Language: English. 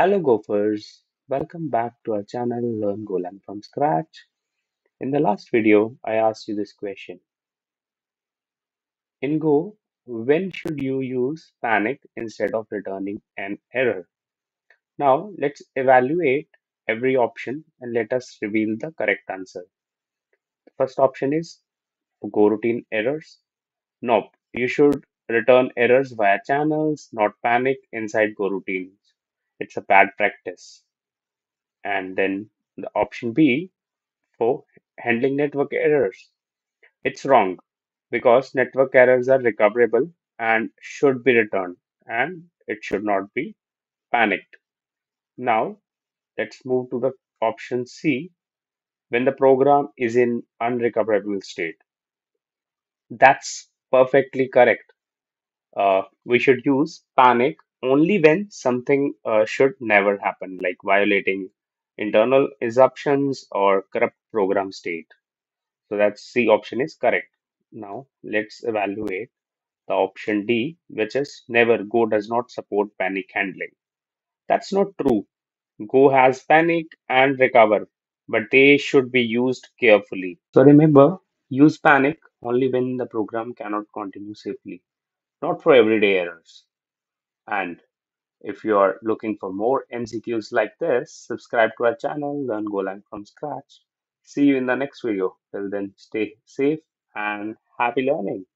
Hello Gophers, welcome back to our channel Learn Golang from scratch. In the last video, I asked you this question. In Go, when should you use panic instead of returning an error? Now let's evaluate every option and let us reveal the correct answer. The first option is goroutine errors. Nope, you should return errors via channels, not panic inside goroutines. It's a bad practice. And then the option B for handling network errors. It's wrong because network errors are recoverable and should be returned and it should not be panicked. Now let's move to the option C when the program is in unrecoverable state. That's perfectly correct. Uh, we should use panic only when something uh, should never happen, like violating internal assumptions or corrupt program state. So that's C option is correct. Now let's evaluate the option D, which is never Go does not support panic handling. That's not true. Go has panic and recover, but they should be used carefully. So remember, use panic only when the program cannot continue safely, not for everyday errors. And if you are looking for more MCQs like this, subscribe to our channel, Learn Golang from scratch. See you in the next video. Till then, stay safe and happy learning.